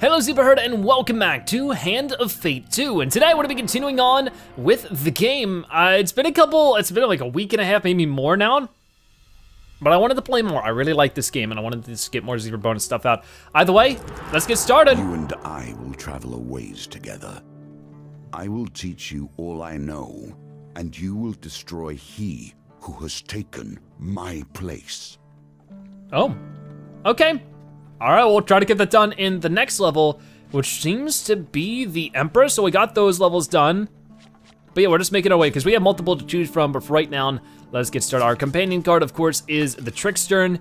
Hello Superherd and welcome back to Hand of Fate 2. And today I wanna be continuing on with the game. Uh, it's been a couple, it's been like a week and a half, maybe more now. But I wanted to play more. I really like this game and I wanted to get more Zebra bonus stuff out. Either way, let's get started. You and I will travel a ways together. I will teach you all I know, and you will destroy he who has taken my place. Oh, okay. All right, we'll try to get that done in the next level, which seems to be the Emperor. So we got those levels done. But yeah, we're just making our way because we have multiple to choose from. But for right now, let's get started. Our companion card, of course, is the Trickster.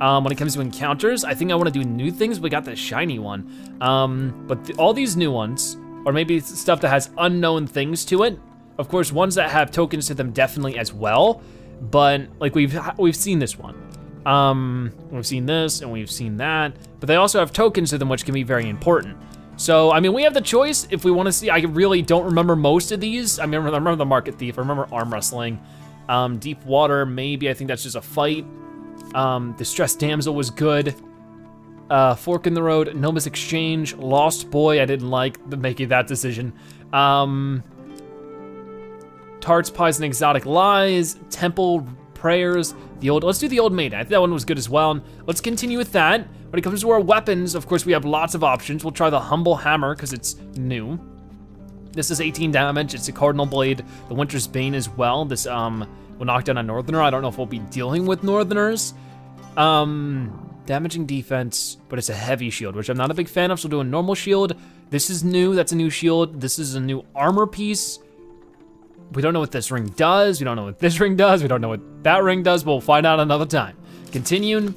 Um, when it comes to encounters, I think I want to do new things. We got the shiny one. Um, but the, all these new ones, or maybe stuff that has unknown things to it. Of course, ones that have tokens to them definitely as well. But like we've we've seen this one. Um, we've seen this and we've seen that, but they also have tokens to them which can be very important. So, I mean, we have the choice if we wanna see, I really don't remember most of these. I mean, I remember the Market Thief, I remember Arm Wrestling. Um, Deep Water, maybe, I think that's just a fight. Um, Distressed Damsel was good. Uh, Fork in the Road, Noma's Exchange, Lost Boy, I didn't like making that decision. Um, Tarts, Pies, and Exotic Lies, Temple prayers, the old, let's do the old maiden. I think that one was good as well. Let's continue with that. When it comes to our weapons, of course, we have lots of options. We'll try the Humble Hammer, because it's new. This is 18 damage, it's a Cardinal Blade, the Winter's Bane as well. This um will knock down a Northerner. I don't know if we'll be dealing with Northerners. Um, damaging defense, but it's a heavy shield, which I'm not a big fan of, so we'll do a normal shield. This is new, that's a new shield. This is a new armor piece. We don't know what this ring does. We don't know what this ring does. We don't know what that ring does, but we'll find out another time. Continuing,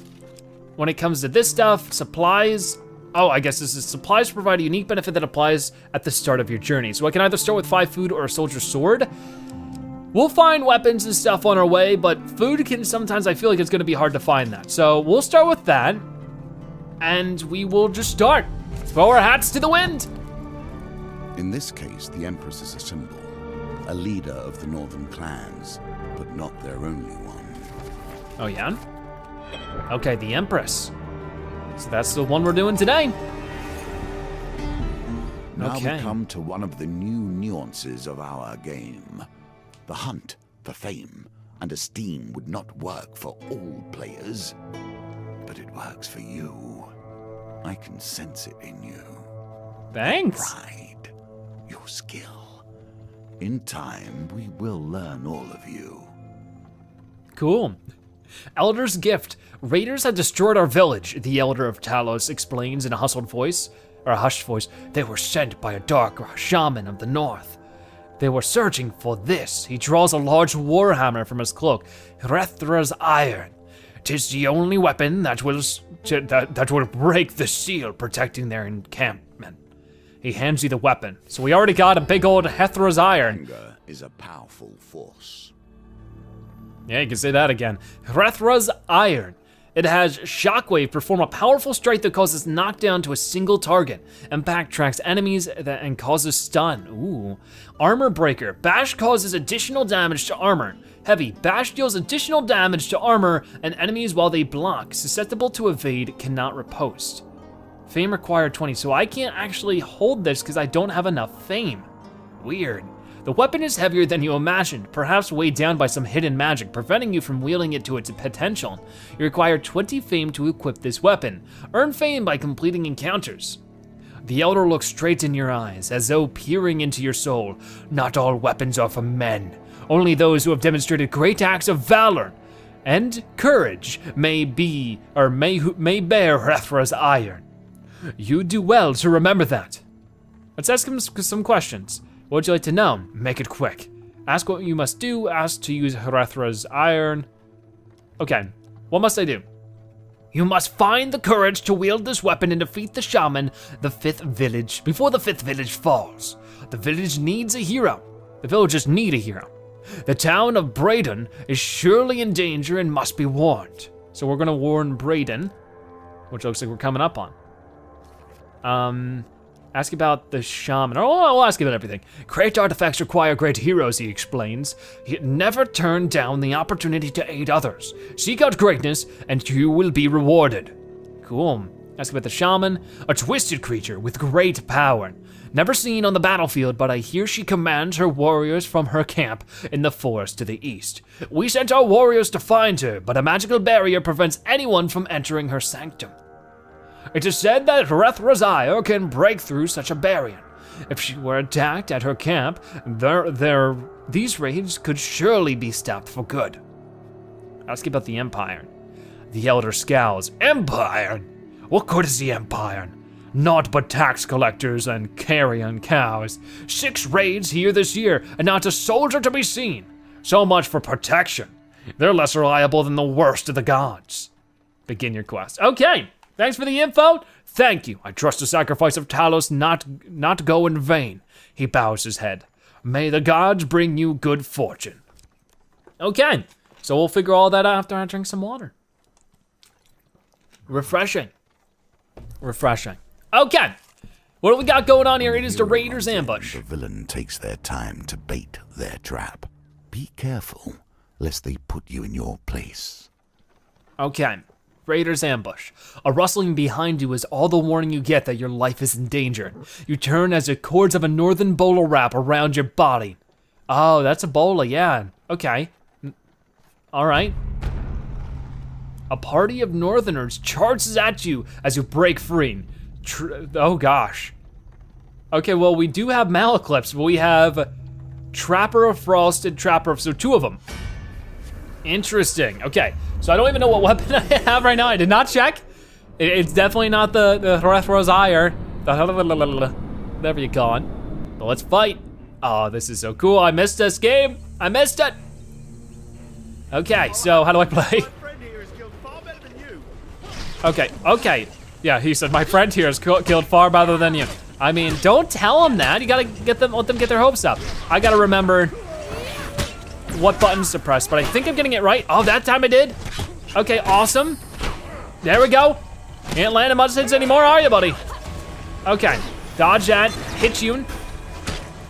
when it comes to this stuff, supplies. Oh, I guess this is supplies provide a unique benefit that applies at the start of your journey. So I can either start with five food or a soldier's sword. We'll find weapons and stuff on our way, but food can sometimes, I feel like it's gonna be hard to find that. So we'll start with that, and we will just start. Throw our hats to the wind. In this case, the Empress is a symbol a leader of the northern clans, but not their only one. Oh yeah? Okay, the Empress. So that's the one we're doing today. Now okay. we come to one of the new nuances of our game. The hunt for fame and esteem would not work for all players, but it works for you. I can sense it in you. Thanks. Pride, your skill in time, we will learn all of you. Cool. Elder's gift. Raiders had destroyed our village, the Elder of Talos explains in a hustled voice, or a hushed voice. They were sent by a dark shaman of the north. They were searching for this. He draws a large warhammer from his cloak. Hrethra's iron. Tis the only weapon that will that, that will break the seal protecting their encampment. He hands you the weapon. So we already got a big old Hrethra's iron. Anger is a powerful force. Yeah, you can say that again. Hrethra's iron. It has Shockwave perform a powerful strike that causes knockdown to a single target and backtracks enemies that, and causes stun. Ooh. Armor Breaker. Bash causes additional damage to armor. Heavy. Bash deals additional damage to armor and enemies while they block. Susceptible to evade, cannot riposte. Fame required 20, so I can't actually hold this because I don't have enough fame. Weird. The weapon is heavier than you imagined, perhaps weighed down by some hidden magic, preventing you from wielding it to its potential. You require 20 fame to equip this weapon. Earn fame by completing encounters. The Elder looks straight in your eyes, as though peering into your soul. Not all weapons are for men. Only those who have demonstrated great acts of valor and courage may be, or may, may bear Hrethra's iron. You do well to remember that. Let's ask him some questions. What would you like to know? Make it quick. Ask what you must do, ask to use Hrethra's iron. Okay, what must I do? You must find the courage to wield this weapon and defeat the shaman, the fifth village, before the fifth village falls. The village needs a hero. The villagers need a hero. The town of Braden is surely in danger and must be warned. So we're gonna warn Braden, which looks like we're coming up on. Um, ask about the shaman. Oh, I'll ask about everything. Great artifacts require great heroes, he explains. He never turn down the opportunity to aid others. Seek out greatness, and you will be rewarded. Cool. Ask about the shaman, a twisted creature with great power. Never seen on the battlefield, but I hear she commands her warriors from her camp in the forest to the east. We sent our warriors to find her, but a magical barrier prevents anyone from entering her sanctum. It is said that Hrethra's ire can break through such a barrier. If she were attacked at her camp, there, there, these raids could surely be stopped for good. Ask about the Empire. The Elder scowls. Empire? What good is the Empire? Naught but tax collectors and carrion cows. Six raids here this year, and not a soldier to be seen. So much for protection. They're less reliable than the worst of the gods. Begin your quest. Okay, thanks for the info. Thank you. I trust the sacrifice of Talos not not go in vain. He bows his head. May the gods bring you good fortune. Okay, so we'll figure all that out after I drink some water. Refreshing. Refreshing. Okay, what do we got going on here? It is the Raiders ambush. The villain takes their time to bait their trap. Be careful, lest they put you in your place. Okay, Raiders ambush. A rustling behind you is all the warning you get that your life is in danger. You turn as the cords of a northern bowler wrap around your body. Oh, that's a bowler, yeah. Okay. Mm. All right. A party of northerners charges at you as you break free. Tr oh gosh. Okay, well we do have Malaclypse, but we have Trapper of Frost and Trapper of, so two of them. Interesting, okay. So I don't even know what weapon I have right now. I did not check. it's definitely not the, the Hrethra's ire. Whatever you call it. But let's fight. Oh, this is so cool. I missed this game. I missed it. Okay, so how do I play? Okay, okay. Yeah, he said, my friend here has killed far better than you. I mean, don't tell him that. You gotta get them, let them get their hopes up. I gotta remember what buttons to press, but I think I'm getting it right. Oh, that time I did. Okay, awesome. There we go. Can't land a much hits anymore, are you, buddy? Okay, dodge that, hit you.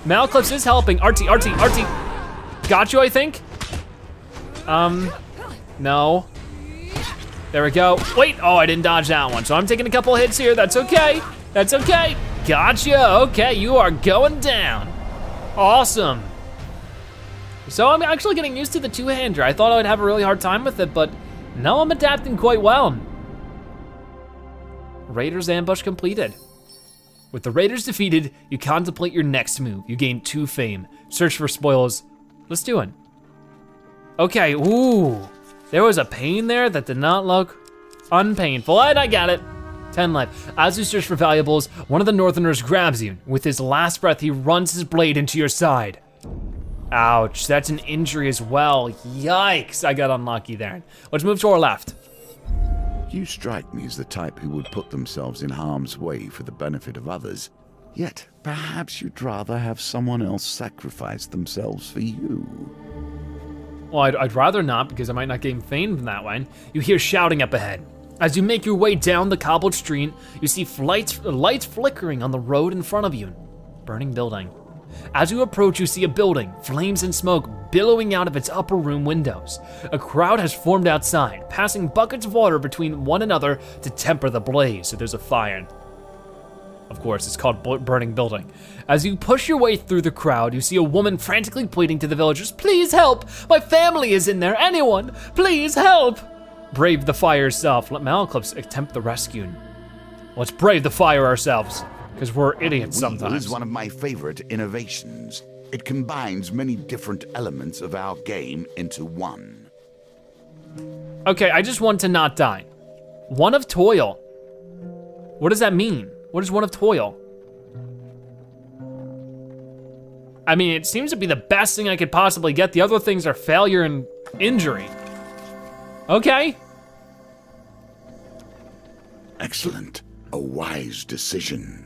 Malaclypse is helping. RT, RT, RT. Got you, I think. Um, no. There we go. Wait, oh, I didn't dodge that one. So I'm taking a couple hits here, that's okay. That's okay. Gotcha, okay, you are going down. Awesome. So I'm actually getting used to the two-hander. I thought I would have a really hard time with it, but now I'm adapting quite well. Raiders ambush completed. With the Raiders defeated, you contemplate your next move. You gain two fame. Search for spoils. Let's do it. Okay, ooh. There was a pain there that did not look unpainful, and I got it. 10 life. As you search for valuables, one of the Northerners grabs you. With his last breath, he runs his blade into your side. Ouch, that's an injury as well. Yikes, I got unlucky there. Let's move to our left. You strike me as the type who would put themselves in harm's way for the benefit of others. Yet, perhaps you'd rather have someone else sacrifice themselves for you. Well, I'd, I'd rather not because I might not gain fame from that one. You hear shouting up ahead. As you make your way down the cobbled street, you see lights, lights flickering on the road in front of you. Burning building. As you approach, you see a building, flames and smoke billowing out of its upper room windows. A crowd has formed outside, passing buckets of water between one another to temper the blaze so there's a fire. Of course, it's called Burning Building. As you push your way through the crowd, you see a woman frantically pleading to the villagers, Please help! My family is in there! Anyone! Please help! Brave the fire yourself. Let Malaclypse attempt the rescue. Let's brave the fire ourselves, because we're idiots sometimes. This is one of my favorite innovations. It combines many different elements of our game into one. Okay, I just want to not die. One of toil. What does that mean? What is one of toil? I mean, it seems to be the best thing I could possibly get. The other things are failure and injury. Okay. Excellent. A wise decision.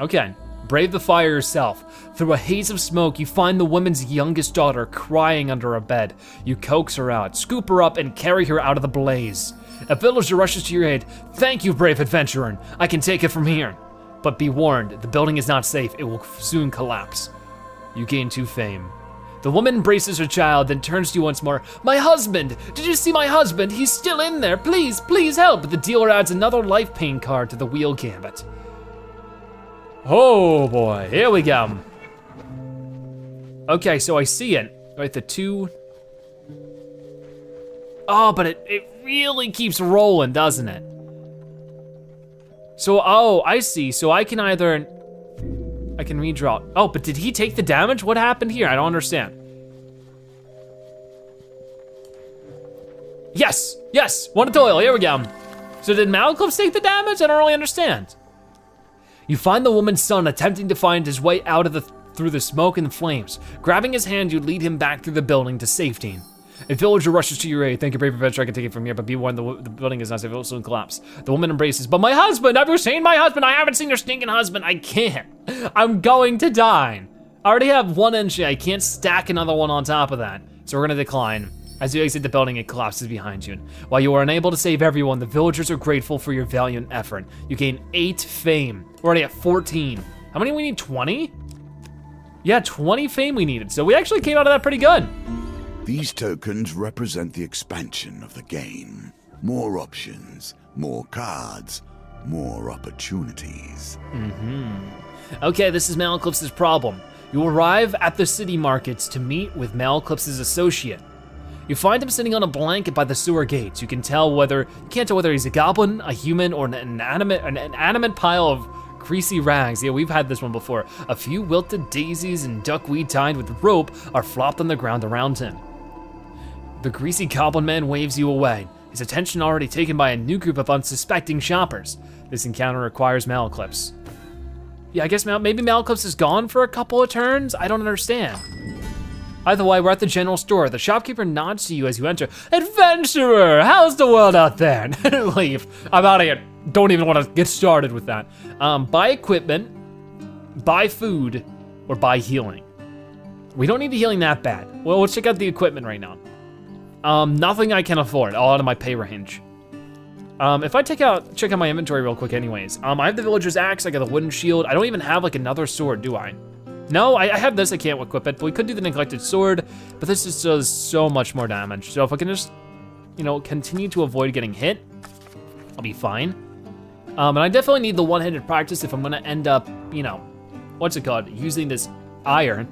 Okay. Brave the fire yourself. Through a haze of smoke, you find the woman's youngest daughter crying under a bed. You coax her out, scoop her up, and carry her out of the blaze. A villager rushes to your aid. Thank you, brave adventurer. I can take it from here. But be warned, the building is not safe. It will soon collapse. You gain two fame. The woman embraces her child, then turns to you once more. My husband! Did you see my husband? He's still in there. Please, please help. The dealer adds another life pain card to the wheel gambit. Oh boy, here we go. Okay, so I see it. Right, the two. Oh, but it, it really keeps rolling, doesn't it? So, oh, I see. So I can either, I can redraw. Oh, but did he take the damage? What happened here? I don't understand. Yes, yes, one toil, here we go. So did Malcolm take the damage? I don't really understand. You find the woman's son attempting to find his way out of the through the smoke and flames. Grabbing his hand, you lead him back through the building to safety. A villager rushes to your aid. Thank you, brave adventure. I can take it from here, but be warned, the, the building is not safe. It will soon collapse. The woman embraces, but my husband, have you seen my husband? I haven't seen your stinking husband. I can't. I'm going to die. I already have one entry. I can't stack another one on top of that. So we're gonna decline. As you exit the building, it collapses behind you. While you are unable to save everyone, the villagers are grateful for your valiant effort. You gain eight fame. We're already at 14. How many we need, 20? Yeah, 20 fame we needed. So we actually came out of that pretty good. These tokens represent the expansion of the game. More options, more cards, more opportunities. Mm-hmm. Okay, this is Malaclypse' problem. You arrive at the city markets to meet with Malaclypse' associate. You find him sitting on a blanket by the sewer gates. You can tell whether you can't tell whether he's a goblin, a human, or an inanimate an inanimate pile of greasy rags. Yeah, we've had this one before. A few wilted daisies and duckweed tied with rope are flopped on the ground around him. The greasy goblin man waves you away, his attention already taken by a new group of unsuspecting shoppers. This encounter requires Malaclypse. Yeah, I guess maybe Malaclypse is gone for a couple of turns? I don't understand. Either way, we're at the general store. The shopkeeper nods to you as you enter. Adventurer, how's the world out there? Leave. I'm out of here. Don't even want to get started with that. Um, buy equipment, buy food, or buy healing. We don't need the healing that bad. Well, let's check out the equipment right now. Um, nothing I can afford, all out of my pay range. Um, if I take out, check out my inventory real quick anyways. Um, I have the villager's axe, I got the wooden shield. I don't even have like another sword, do I? No, I, I have this, I can't equip it, but we could do the neglected sword, but this just does so much more damage. So if I can just, you know, continue to avoid getting hit, I'll be fine. Um, and I definitely need the one-handed practice if I'm gonna end up, you know, what's it called, using this iron.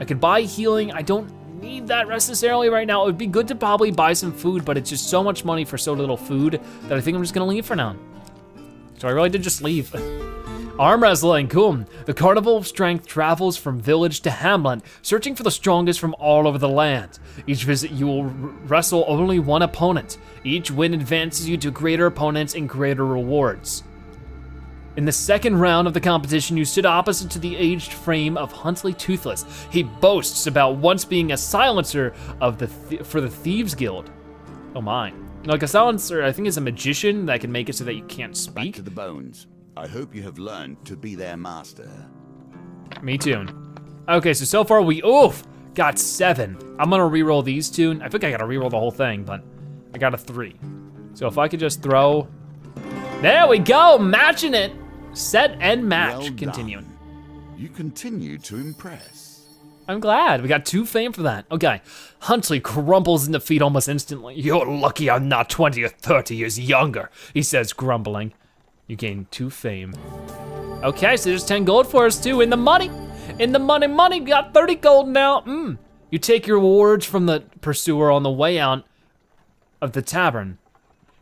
I could buy healing, I don't need that necessarily right now. It would be good to probably buy some food, but it's just so much money for so little food that I think I'm just gonna leave for now. So I really did just leave. Arm wrestling, cool. The Carnival of Strength travels from village to hamlet, searching for the strongest from all over the land. Each visit, you will wrestle only one opponent. Each win advances you to greater opponents and greater rewards. In the second round of the competition, you stood opposite to the aged frame of Huntley Toothless. He boasts about once being a silencer of the th- for the Thieves Guild. Oh my. Like a silencer, I think is a magician that can make it so that you can't speak. Back speak. to the bones. I hope you have learned to be their master. Me too. Okay, so so far we, oof, got seven. I'm gonna re-roll these two. I think I gotta re-roll the whole thing, but I got a three. So if I could just throw, there we go, matching it. Set and match, Well continuing. You continue to impress. I'm glad. We got two fame for that. Okay. Huntley crumples in defeat almost instantly. You're lucky I'm not 20 or 30 years younger, he says, grumbling. You gain two fame. Okay, so there's 10 gold for us too. In the money. In the money, money. Got 30 gold now. Mm. You take your rewards from the pursuer on the way out of the tavern.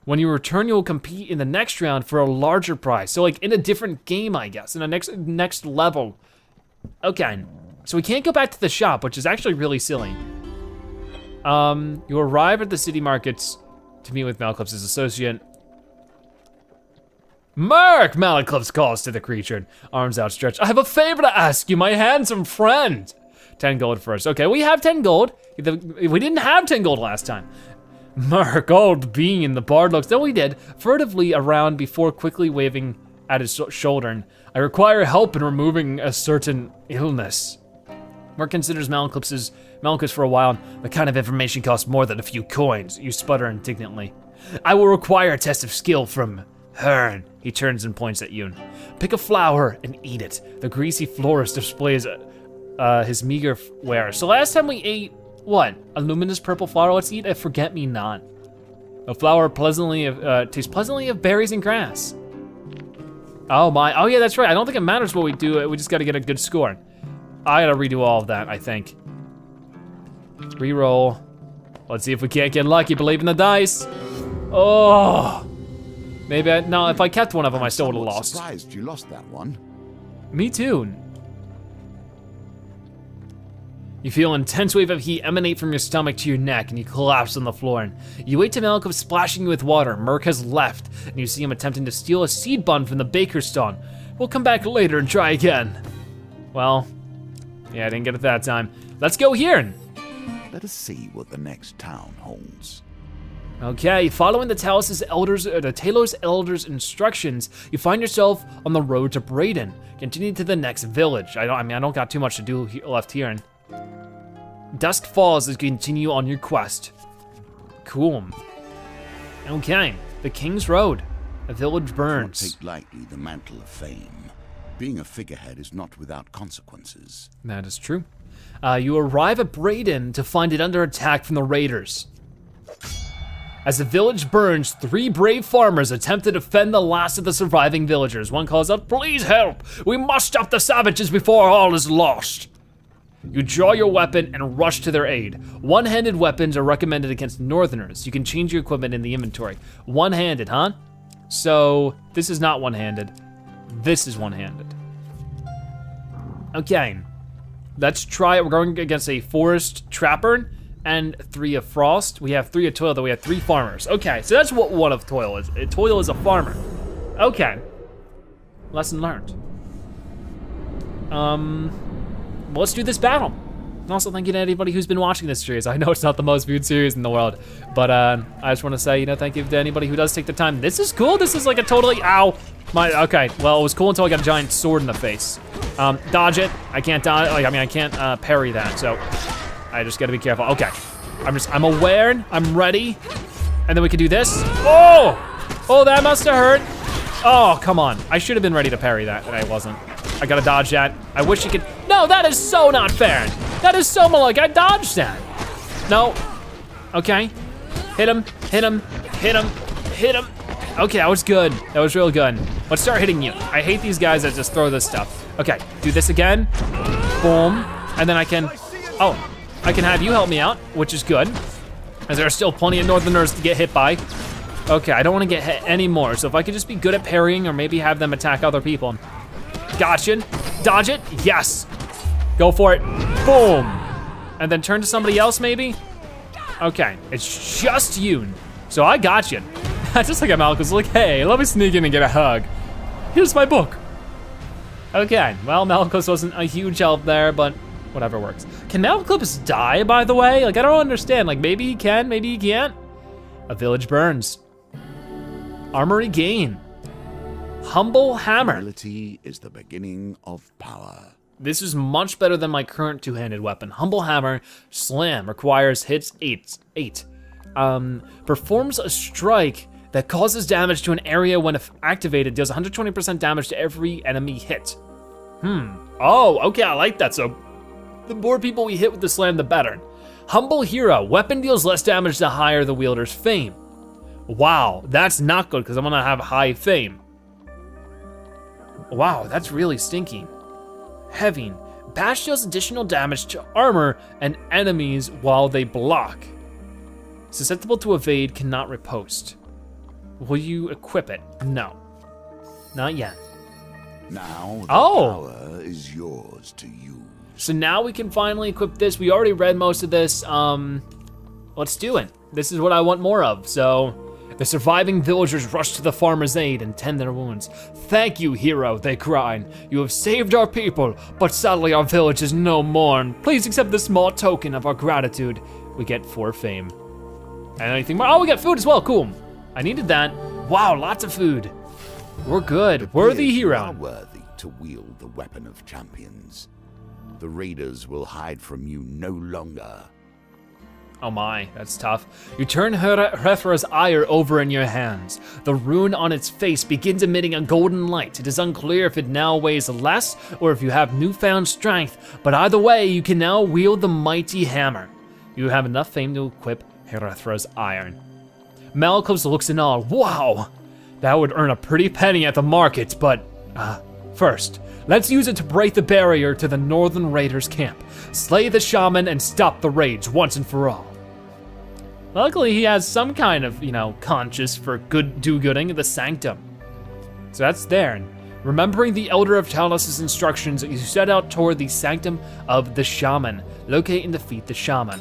When you return, you will compete in the next round for a larger prize. So like in a different game, I guess, in a next next level. Okay, so we can't go back to the shop, which is actually really silly. Um, you arrive at the city markets to meet with Malaclypse' associate. Mark, Malaclypse calls to the creature, arms outstretched. I have a favor to ask you, my handsome friend. 10 gold first. Okay, we have 10 gold. We didn't have 10 gold last time. Mark, old bean, the bard looks, no, he did, furtively around before quickly waving at his sho- shoulder. I require help in removing a certain illness. Mark considers Malaclypse' Malaclypse for a while. The kind of information costs more than a few coins. You sputter indignantly. I will require a test of skill from Hearn. He turns and points at you. Pick a flower and eat it. The greasy florist displays uh, his meager wear. So last time we ate, what? A luminous purple flower? Let's eat a forget-me-not. A flower pleasantly, of, uh, tastes pleasantly of berries and grass. Oh my, oh yeah, that's right. I don't think it matters what we do, we just gotta get a good score. I gotta redo all of that, I think. Reroll. Let's see if we can't get lucky, believe in the dice. Oh. Maybe I, no, if I kept one of them, I still would've lost. Surprised you lost that one. Me too. You feel an intense wave of heat emanate from your stomach to your neck, and you collapse on the floor. And you wait till Malaclypse splashing you with water. Merc has left, and you see him attempting to steal a seed bun from the baker's stall. We'll come back later and try again. Well, yeah, I didn't get it that time. Let's go here. And. Let us see what the next town holds. Okay, following the Talos' elders, uh, the Talos elders' instructions, you find yourself on the road to Braden. Continue to the next village. I don't. I mean, I don't got too much to do he- left here. And dusk falls as you continue on your quest. Cool. Okay, the King's Road. A village Do not burns. take lightly the mantle of fame. Being a figurehead is not without consequences. That is true. Uh, you arrive at Braden to find it under attack from the raiders. As the village burns, three brave farmers attempt to defend the last of the surviving villagers. One calls out, Please help! We must stop the savages before all is lost! You draw your weapon and rush to their aid. One handed weapons are recommended against northerners. You can change your equipment in the inventory. One handed, huh? So, this is not one handed. This is one handed. Okay, let's try it. We're going against a forest trapper and three of frost. We have three of toil, though we have three farmers. Okay, so that's what one of toil is. Uh, Toil is a farmer. Okay, lesson learned. Um, well, let's do this battle. Also thank you to anybody who's been watching this series. I know it's not the most viewed series in the world, but uh, I just want to say, you know, thank you to anybody who does take the time. This is cool. This is like a totally, ow. My, okay, well, it was cool until I got a giant sword in the face. Um, dodge it. I can't dodge, like, I mean, I can't uh, parry that, so I just gotta be careful. Okay, I'm just, I'm aware, I'm ready. And then we can do this. Oh! Oh, that must have hurt. Oh, come on. I should have been ready to parry that, and I wasn't. I gotta dodge that. I wish you could, no, that is so not fair. That is so like I dodged that. No, okay. Hit him, hit him, hit him, hit him. Okay, that was good. That was real good. Let's start hitting you. I hate these guys that just throw this stuff. Okay, do this again. Boom. And then I can, oh, I can have you help me out, which is good. As there are still plenty of northerners to get hit by. Okay, I don't wanna get hit anymore. So if I could just be good at parrying or maybe have them attack other people. Gotcha. Dodge it. Yes. Go for it. Boom. And then turn to somebody else, maybe? Okay, it's just you. So I got you. just like Malcolm's like, hey, let me sneak in and get a hug. Here's my book. Okay, well, Malcolm wasn't a huge help there, but whatever works. Can Malcolm die, by the way? Like, I don't understand. Like, maybe he can, maybe he can't. A village burns. Armory gain. Humble hammer. Is the beginning of power. This is much better than my current two-handed weapon. Humble Hammer Slam requires hits eight. Eight. Um, performs a strike that causes damage to an area when if activated, deals 120% damage to every enemy hit. Hmm. Oh, okay, I like that. So the more people we hit with the slam, the better. Humble Hero. Weapon deals less damage the higher the wielder's fame. Wow, that's not good because I'm gonna have high fame. Wow, that's really stinky. Heavy. Bash deals additional damage to armor and enemies while they block. Susceptible to evade, cannot riposte. Will you equip it? No. Not yet. Now the Oh. power is yours to use. So now we can finally equip this. We already read most of this. Um, let's do it. This is what I want more of. So the surviving villagers rush to the farmer's aid and tend their wounds. Thank you, hero, they cry. You have saved our people, but sadly our village is no more. Please accept this small token of our gratitude. We get four fame. And anything more? Oh, we got food as well. Cool. I needed that. Wow, lots of food. We're good. Worthy Appears you are hero. worthy to wield the weapon of champions. The raiders will hide from you no longer. Oh my, that's tough. You turn Hrethra's ire over in your hands. The rune on its face begins emitting a golden light. It is unclear if it now weighs less or if you have newfound strength, but either way, you can now wield the mighty hammer. You have enough fame to equip Hrethra's iron. Malcolm looks in awe. Wow, that would earn a pretty penny at the market, but uh, first, let's use it to break the barrier to the Northern Raiders camp, slay the shaman, and stop the raids once and for all. Luckily, he has some kind of, you know, conscience for good do-gooding the sanctum. So that's there. Remembering the Elder of Talos' instructions, you set out toward the sanctum of the shaman. Locate and defeat the shaman.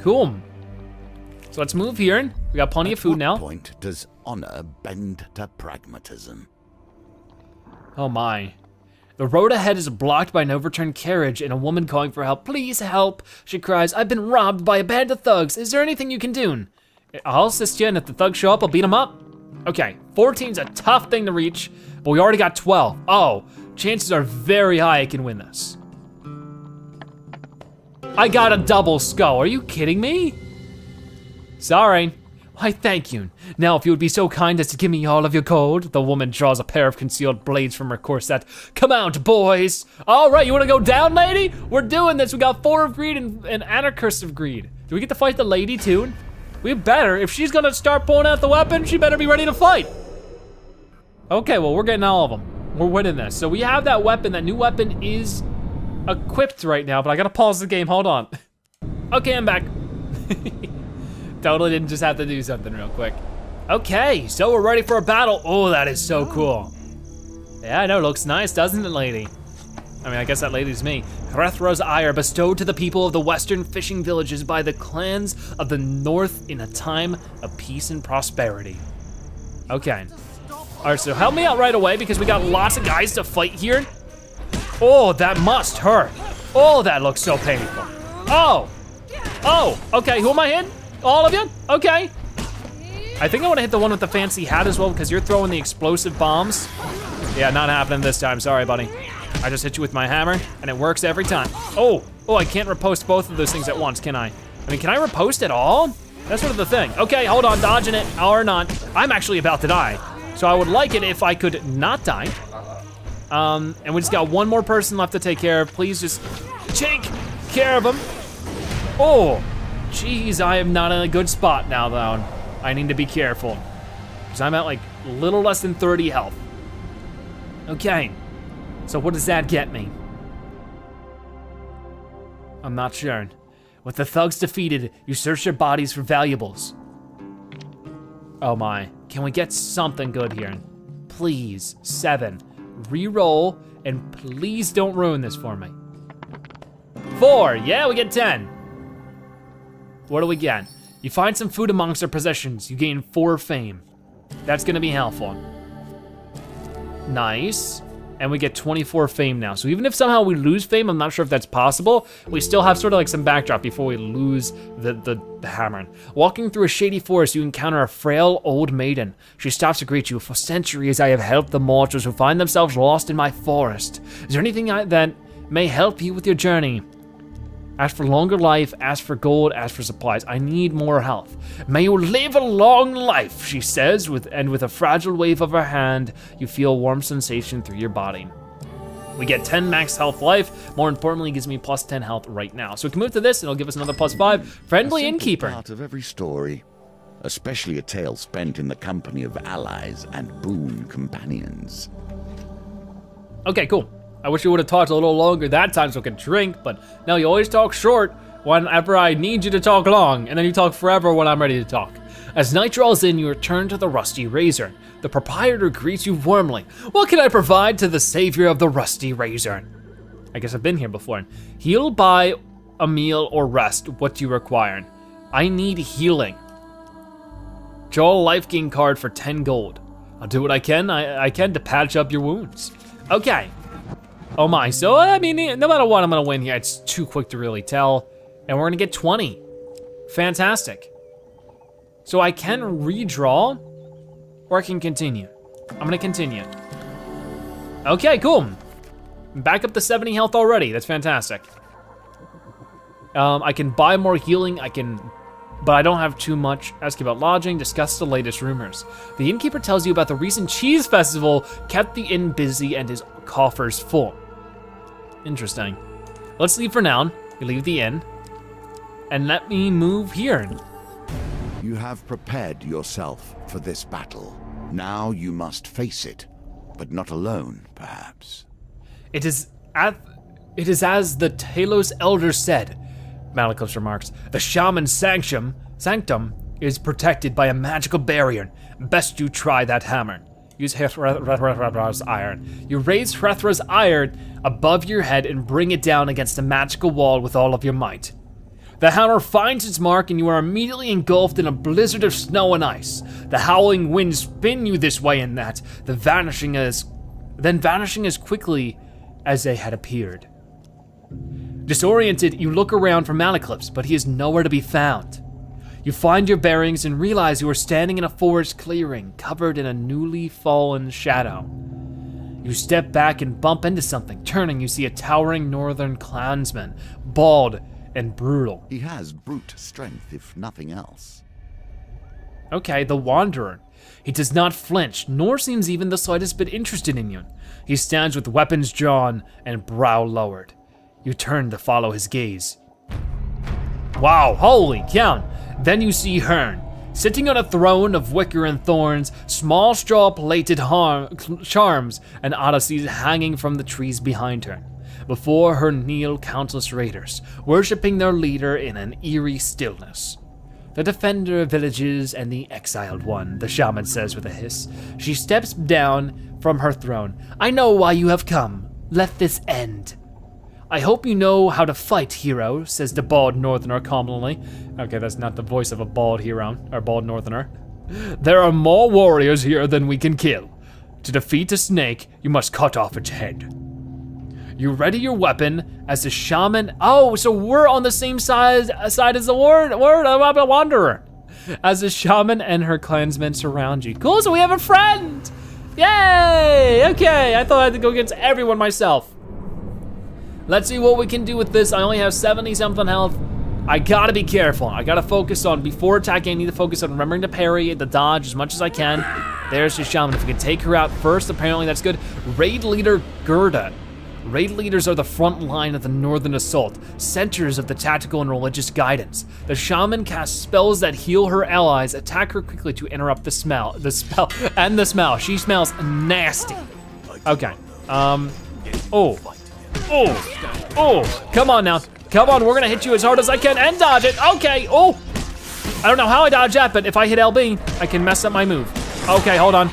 Cool. So let's move here. We got plenty At of food what now. point does honor bend to pragmatism? Oh my. The road ahead is blocked by an overturned carriage and a woman calling for help. Please help, she cries. I've been robbed by a band of thugs. Is there anything you can do? I'll assist you, and if the thugs show up, I'll beat them up. Okay, 14's a tough thing to reach, but we already got 12. Oh, chances are very high I can win this. I got a double skull, are you kidding me? Sorry. Why, thank you. Now, if you would be so kind as to give me all of your gold, the woman draws a pair of concealed blades from her corset. Come out, boys. All right, you wanna go down, lady? We're doing this. We got four of greed and, and anarchist of greed. Do we get to fight the lady too? We better. If she's gonna start pulling out the weapon, she better be ready to fight. Okay, well, we're getting all of them. We're winning this. So we have that weapon. That new weapon is equipped right now, but I gotta pause the game. Hold on. Okay, I'm back. Totally didn't just have to do something real quick. Okay, so we're ready for a battle. Oh, that is so cool. Yeah, I know, looks nice, doesn't it, lady? I mean, I guess that lady's me. Hrethra's ire bestowed to the people of the western fishing villages by the clans of the north in a time of peace and prosperity. Okay. All right, so help me out right away because we got lots of guys to fight here. Oh, that must hurt. Oh, that looks so painful. Oh, oh, okay, who am I hitting? All of you? Okay. I think I wanna hit the one with the fancy hat as well because you're throwing the explosive bombs. Yeah, not happening this time, sorry, buddy. I just hit you with my hammer and it works every time. Oh, oh, I can't repost both of those things at once, can I? I mean, can I repost at all? That's sort of the thing. Okay, hold on, dodging it, or not. I'm actually about to die. So I would like it if I could not die. Um, and we just got one more person left to take care of. Please just take care of him. Oh, Jeez, I am not in a good spot now, though. I need to be careful. Because I'm at like a little less than 30 health. Okay, so what does that get me? I'm not sure. With the thugs defeated, you search their bodies for valuables. Oh my, can we get something good here? Please, seven. Reroll, and please don't ruin this for me. Four, yeah, we get 10. What do we get? You find some food amongst their possessions. You gain four fame. That's gonna be helpful. Nice. And we get 24 fame now. So even if somehow we lose fame, I'm not sure if that's possible, we still have sort of like some backdrop before we lose the, the, the hammer. Walking through a shady forest, you encounter a frail old maiden. She stops to greet you. For centuries, I have helped the mortals who find themselves lost in my forest. Is there anything I, that may help you with your journey? Ask for longer life, ask for gold, ask for supplies. I need more health. May you live a long life, she says, with and with a fragile wave of her hand, you feel a warm sensation through your body. We get 10 max health life. More importantly, it gives me plus 10 health right now. So we can move to this and it'll give us another plus five. Friendly innkeeper. Part of every story, especially a tale spent in the company of allies and boon companions. Okay, cool. I wish you would have talked a little longer that time so I could drink, but now you always talk short whenever I need you to talk long, and then you talk forever when I'm ready to talk. As night draws in, you return to the Rusty Razor. The proprietor greets you warmly. What can I provide to the savior of the Rusty Razor? I guess I've been here before. Heal, buy a meal, or rest. What do you require? I need healing. Draw a life gain card for 10 gold. I'll do what I can, I, I can to patch up your wounds. Okay. Oh my, so I mean, no matter what, I'm gonna win here. It's too quick to really tell. And we're gonna get 20. Fantastic. So I can redraw, or I can continue. I'm gonna continue. Okay, cool. Back up to 70 health already, that's fantastic. Um, I can buy more healing. I can, but I don't have too much. Ask about lodging. Discuss the latest rumors. The innkeeper tells you about the recent cheese festival kept the inn busy and his coffers full. Interesting. Let's leave for now. We leave the inn, and let me move here. You have prepared yourself for this battle. Now you must face it, but not alone, perhaps. It is at, it is as the Talos Elder said. Malaclypse remarks. The shaman sanctum, sanctum is protected by a magical barrier. Best you try that hammer. Use Hrethra's iron. You raise Hrethra's iron above your head and bring it down against a magical wall with all of your might. The hammer finds its mark and you are immediately engulfed in a blizzard of snow and ice. The howling winds spin you this way and that, the vanishing as then vanishing as quickly as they had appeared. Disoriented, you look around for Malaclypse, but he is nowhere to be found. You find your bearings and realize you are standing in a forest clearing covered in a newly fallen shadow. You step back and bump into something. Turning, you see a towering northern clansman, bald and brutal. He has brute strength, if nothing else. Okay, the Wanderer. He does not flinch, nor seems even the slightest bit interested in you. He stands with weapons drawn and brow lowered. You turn to follow his gaze. Wow, holy cow! Then you see Hearn, sitting on a throne of wicker and thorns, small straw-plated charms and odysseys hanging from the trees behind her. Before her kneel countless raiders, worshipping their leader in an eerie stillness. The defender of villages and the exiled one, the shaman says with a hiss. She steps down from her throne. I know why you have come. Let this end. I hope you know how to fight, hero, says the bald northerner calmly. Okay, that's not the voice of a bald hero, or bald northerner. There are more warriors here than we can kill. To defeat a snake, you must cut off its head. You ready your weapon as the shaman. Oh, so we're on the same side side as the word word a wanderer. As the shaman and her clansmen surround you. Cool, so we have a friend. Yay! Okay, I thought I had to go against everyone myself. Let's see what we can do with this. I only have 70 something health. I gotta be careful. I gotta focus on, before attacking, I need to focus on remembering to parry, the dodge as much as I can. There's the shaman. If we can take her out first, apparently that's good. Raid leader Gerda. Raid leaders are the front line of the Northern Assault, centers of the tactical and religious guidance. The shaman casts spells that heal her allies, attack her quickly to interrupt the smell, the spell, and the smell. She smells nasty. Okay, um, oh, oh, oh, come on now. Come on, we're gonna hit you as hard as I can and dodge it. Okay, oh. I don't know how I dodge that, but if I hit LB, I can mess up my move. Okay, hold on.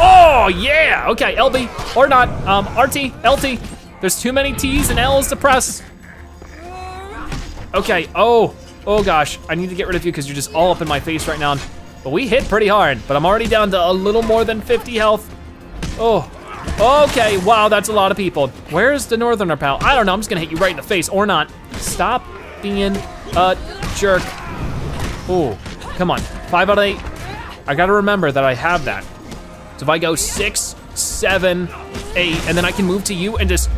Oh, yeah. Okay, LB, or not. Um, RT, LT. There's too many T's and L's to press. Okay, oh, oh gosh. I need to get rid of you because you're just all up in my face right now. But we hit pretty hard, but I'm already down to a little more than 50 health. Oh, okay, wow, that's a lot of people. Where's the Northerner pal? I don't know, I'm just gonna hit you right in the face, or not. Stop being a jerk. Oh, come on, five out of eight. I gotta remember that I have that. So if I go six, seven, eight, and then I can move to you and just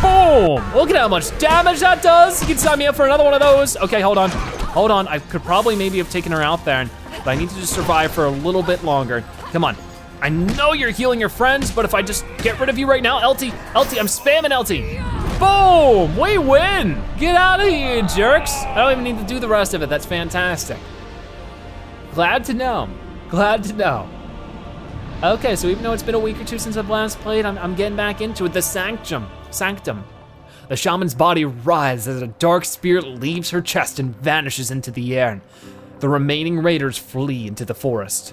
boom! Look at how much damage that does. You can sign me up for another one of those. Okay, hold on, hold on. I could probably maybe have taken her out there, but I need to just survive for a little bit longer. Come on. I know you're healing your friends, but if I just get rid of you right now, LT, LT, I'm spamming LT. Boom, we win. Get out of here, jerks. I don't even need to do the rest of it. That's fantastic. Glad to know, glad to know. Okay, so even though it's been a week or two since I've last played, I'm, I'm getting back into it. The Sanctum. Sanctum. The shaman's body writhes as a dark spirit leaves her chest and vanishes into the air. The remaining raiders flee into the forest.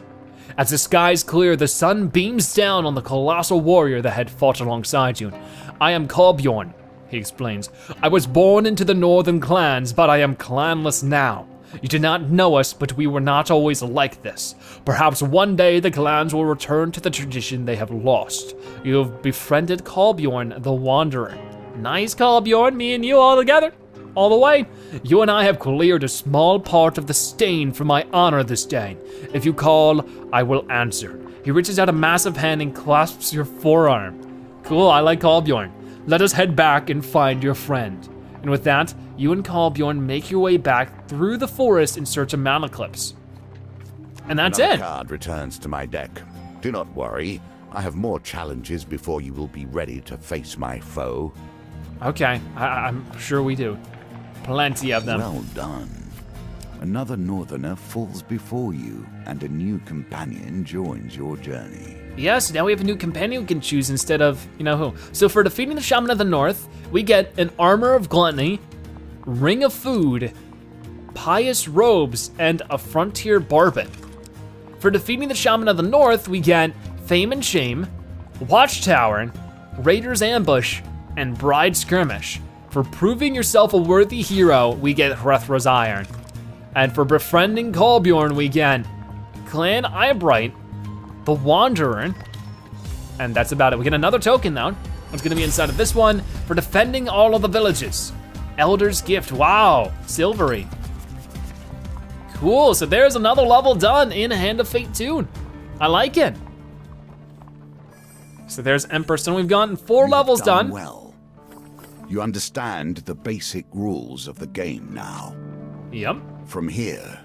As the skies clear, the sun beams down on the colossal warrior that had fought alongside you. I am Colbjorn, he explains. I was born into the northern clans, but I am clanless now. You did not know us, but we were not always like this. Perhaps one day the clans will return to the tradition they have lost. You have befriended Colbjorn the Wanderer. Nice Colbjorn, me and you all together. All the way. You and I have cleared a small part of the stain from my honor this day. If you call, I will answer. He reaches out a massive hand and clasps your forearm. Cool, I like Colbjorn. Let us head back and find your friend. And with that, you and Colbjorn make your way back through the forest in search of Malaclypse. And that's Another it. card returns to my deck. Do not worry. I have more challenges before you will be ready to face my foe. Okay, I- I'm sure we do. Plenty of them. Well done. Another northerner falls before you, and a new companion joins your journey. Yes, now we have a new companion we can choose instead of, you know who. So for defeating the Shaman of the North, we get an Armor of Gluttony, Ring of Food, Pious Robes, and a Frontier Barbet. For defeating the Shaman of the North, we get Fame and Shame, Watchtower, Raider's Ambush, and Bride Skirmish. For proving yourself a worthy hero, we get Hrethra's Ire. And for befriending Colbjorn, we get Clan Eyebright, the Wanderer, and that's about it. We get another token though. It's gonna be inside of this one for defending all of the villages. Elder's Gift, wow, silvery. Cool, so there's another level done in Hand of Fate 2. I like it. So there's Empress, and We've gotten four You have levels done. Well, you understand the basic rules of the game now. Yep. From here,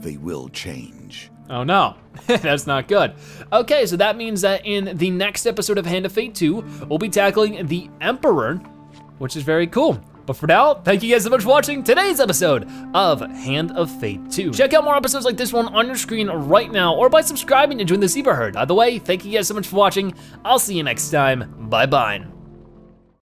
they will change. Oh no, that's not good. Okay, so that means that in the next episode of Hand of Fate 2, we'll be tackling the Emperor, which is very cool. But for now, thank you guys so much for watching today's episode of Hand of Fate 2. Check out more episodes like this one on your screen right now, or by subscribing to join the Zebra Herd. Either way, thank you guys so much for watching. I'll see you next time. Bye bye.